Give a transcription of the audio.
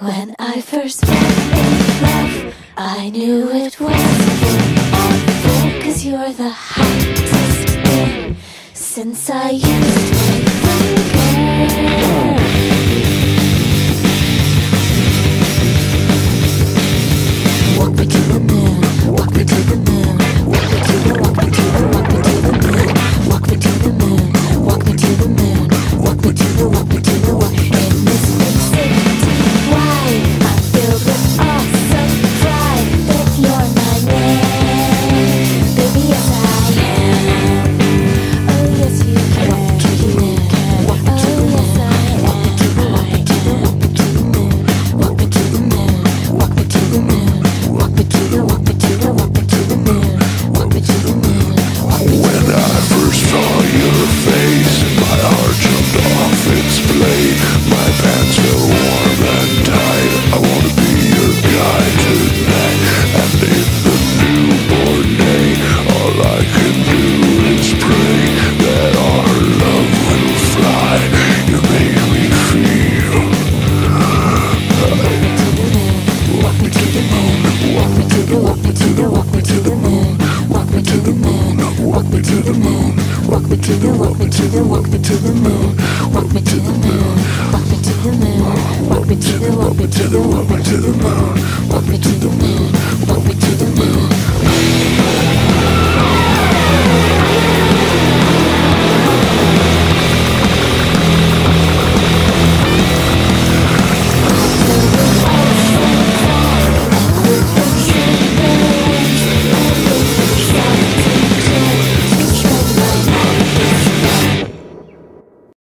When I first fell in love, I knew it was forever. Cause you're the hottest thing since I used to. to the, walk me to the, walk me to the moon, walk me to the moon, walk me to the moon, walk me to the, walk me to the, walk me to the moon, walk me to the moon.